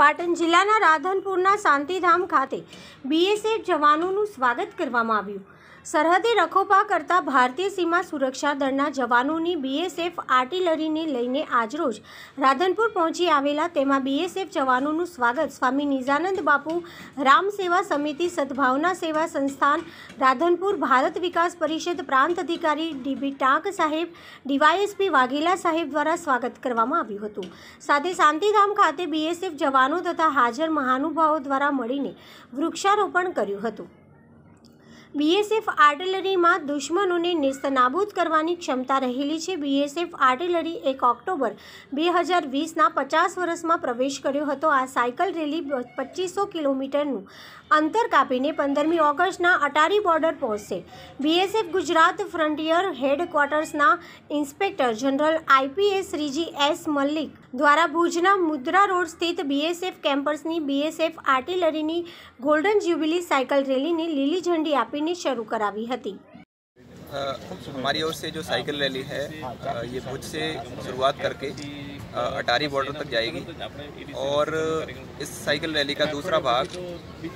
પાટણ જિલ્લાના રાધનપુરના શાંતિધામ ખાતે બીએસએફ જવાનોનું સ્વાગત કરવામાં આવ્યું. સરહદે રખોપા કરતા ભારતીય સીમા સુરક્ષા દળના જવાનોની બીએસએફ આર્ટિલરીને લઈને આજરોજ રાધનપુર પહોંચી આવેલા તેમાં બીએસએફ જવાનોનું સ્વાગત સ્વામી નિજાનંદ બાપુ, રામ સેવા સમિતિ સદભાવના સેવા સંસ્થાન, રાધનપુર ભારત વિકાસ પરિષદ પ્રાંત અધિકારી ડીબી ટાંક સાહેબ, ડીવાયએસપી વાઘેલા સાહેબ દ્વારા સ્વાગત કરવામાં આવ્યું હતું. સાથે શાંતિધામ ખાતે બીએસએફ જવાનો તથા હાજર મહાનુભાવો દ્વારા મળીને વૃક્ષારોપણ કર્યું હતું. બીએસએફ આર્ટિલરીમાં દુશ્મનોને નિસ્તનાબૂદ કરવાની ક્ષમતા રહેલી છે. બીએસએફ આર્ટિલરી એક ઓક્ટોબર બે હજાર વીસના પચાસ વર્ષમાં પ્રવેશ કર્યો હતો. આ સાયકલ રેલી પચીસો કિલોમીટરનું અંતર કાપીને પંદરમી ઓગસ્ટના અટારી બોર્ડર પહોંચશે. BSF Gujarat frontier હેડક્વાર્ટર્સના inspector general IPS Shri G S Mallik દ્વારા ભુજના મુદ્રા રોડ સ્થિત બીએસએફ કેમ્પસની બીએસએફ આર્ટિલરીની ગોલ્ડન જ્યુબિલી સાયકલ રેલીને લીલી ઝંડી આપીને શરૂ કરાવી હતી अ, हमारी ओर से जो साइकिल रैली है अ, ये भुज से शुरुआत करके अ, अटारी बॉर्डर तक जाएगी और इस साइकिल रैली का दूसरा भाग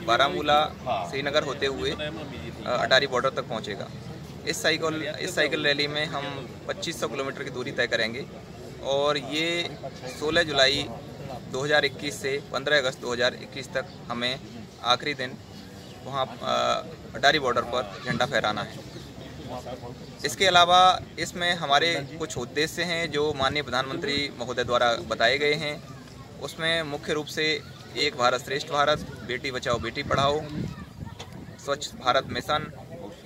बारामूला श्रीनगर होते हुए अ, अटारी बॉर्डर तक पहुंचेगा इस साइकिल इस साइकिल रैली में हम 2500 किलोमीटर की दूरी तय करेंगे और ये 16 जुलाई 2021 से 15 अगस्त 2021 तक हमें आखिरी दिन वहाँ अटारी बॉर्डर पर झंडा फहराना है। इसके अलावा इसमें हमारे कुछ उद्देश्य हैं जो माननीय प्रधानमंत्री महोदय द्वारा बताए गए हैं। उसमें मुख्य रूप से एक भारत श्रेष्ठ भारत, बेटी बचाओ बेटी पढ़ाओ, स्वच्छ भारत मिशन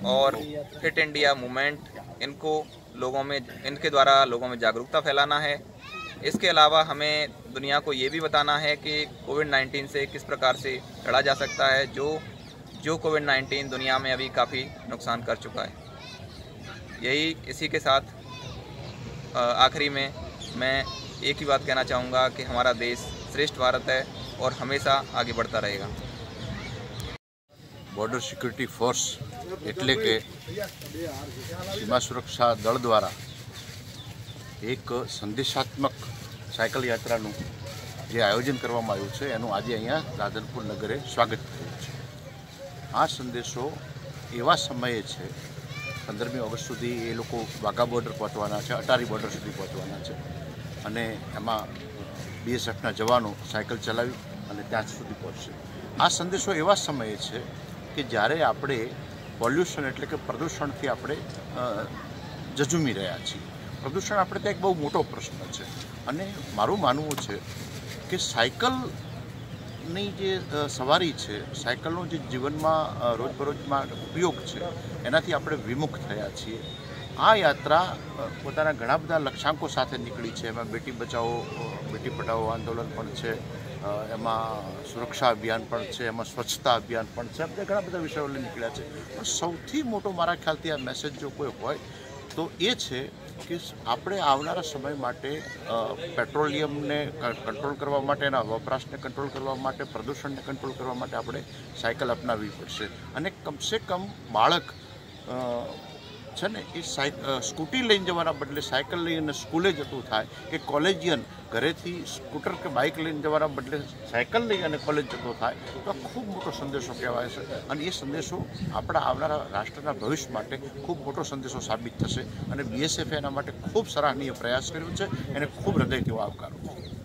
और फिट इंडिया मूवमेंट, इनको लोगों में, इनके द्वारा लोगों में जागरूकता फैलाना है। इसके अलावा हमें दुनिया को ये भी बताना है कि कोविड 19 से किस प्रकार से लड़ा जा सकता है, जो जो कोविड 19 दुनिया में अभी काफ़ी नुकसान कर चुका है यही इसी के साथ अ, आखिरी में मैं एक ही बात कहना चाहूँगा कि हमारा देश श्रेष्ठ भारत है और हमेशा आगे बढ़ता रहेगा બોર્ડર સિક્યુરિટી ફોર્સ એટલે કે સીમા સુરક્ષા દળ દ્વારા એક સંદેશાત્મક સાયકલ યાત્રાનું જે આયોજન કરવામાં આવ્યું છે એનું આજે અહીંયા રાધનપુર નગરે સ્વાગત થયું છે આ સંદેશો એવા સમયે છે, પંદરમી ઓગસ્ટ સુધી એ લોકો વાઘા બોર્ડર પહોંચવાના છે, અટારી બોર્ડર સુધી પહોંચવાના છે. અને એમાં બીએસએફના જવાનો સાયકલ ચલાવી અને ત્યાં સુધી પહોંચશે. આ સંદેશો એવા સમયે છે કે જ્યારે આપણે પોલ્યુશન એટલે કે પ્રદૂષણથી આપણે જજુમી રહ્યા છીએ. પ્રદૂષણ આપણે ત્યાં એક બહુ મોટો પ્રશ્ન છે. અને મારું માનવું છે કે સાયકલની જે સવારી છે, સાયકલનો જે જીવનમાં રોજબરોજમાં ઉપયોગ છે, એનાથી આપણે વિમુખ થયા છીએ. આ યાત્રા પોતાના ઘણા બધા લક્ષ્યાંકો સાથે નીકળી છે. એમાં બેટી બચાવો બેટી પઢાઓ આંદોલન પણ છે એમાં સુરક્ષા અભિયાન પણ છે, એમાં સ્વચ્છતા અભિયાન પણ છે. આપણે ઘણા બધા વિષયો નીકળ્યા છે. પણ સૌથી મોટો મારા ખ્યાલથી આ મેસેજ જો કોઈ હોય, તો એ છે કે આપણે આવનારા સમય માટે પેટ્રોલિયમને કંટ્રોલ કરવા માટે એના વપરાશને કંટ્રોલ કરવા માટે, પ્રદૂષણને કંટ્રોલ કરવા માટે આપણે સાયકલ અપનાવવી પડશે. અને કમસે કમ બાળક છે ને એ સ્કૂટી લઈને જવાના બદલે સાયકલ લઈને સ્કૂલે જતું થાય કે કોલેજિયન ઘરેથી સ્કૂટર કે બાઇક લઈને જવાના બદલે સાયકલ લઈ અને કોલેજ જતો થાય તો ખૂબ મોટો સંદેશો કહેવાય છે અને એ સંદેશો આપણા આવનારા રાષ્ટ્રના ભવિષ્ય માટે ખૂબ મોટો સંદેશો સાબિત થશે અને બીએસએફે એના માટે ખૂબ સરાહનીય પ્રયાસ કર્યો છે એને ખૂબ હૃદયથી હું આવકારું છું